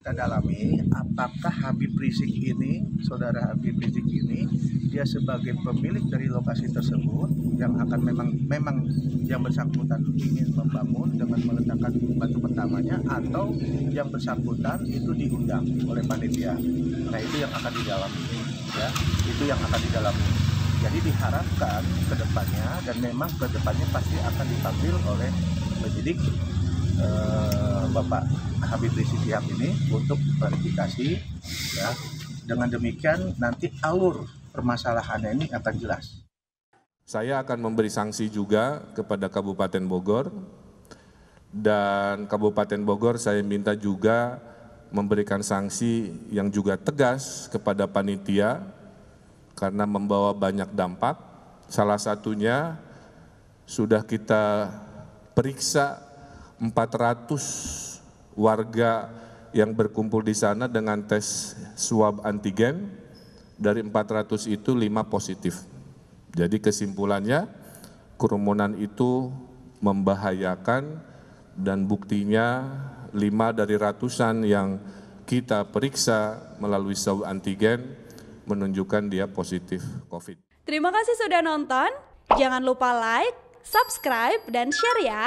kita dalami apakah Habib Rizik ini, saudara Habib Rizik ini, dia sebagai pemilik dari lokasi tersebut yang akan memang memang yang bersangkutan ingin membangun dengan meletakkan batu pertamanya atau yang bersangkutan itu diundang oleh panitia. Nah itu yang akan didalami, ya itu yang akan didalami. Jadi diharapkan ke depannya dan memang ke depannya pasti akan dipanggil oleh penyidik eh, Bapak Habib Rizik Sihab ini untuk klarifikasi ya. Dengan demikian nanti alur permasalahannya ini akan jelas. Saya akan memberi sanksi juga kepada Kabupaten Bogor dan Kabupaten Bogor saya minta juga memberikan sanksi yang juga tegas kepada panitia karena membawa banyak dampak. Salah satunya sudah kita periksa 400 warga yang berkumpul di sana dengan tes swab antigen. Dari 400 itu 5 positif. Jadi kesimpulannya kerumunan itu membahayakan dan buktinya 5 dari ratusan yang kita periksa melalui swab antigen menunjukkan dia positif COVID. Terima kasih sudah nonton. Jangan lupa like, subscribe, dan share ya.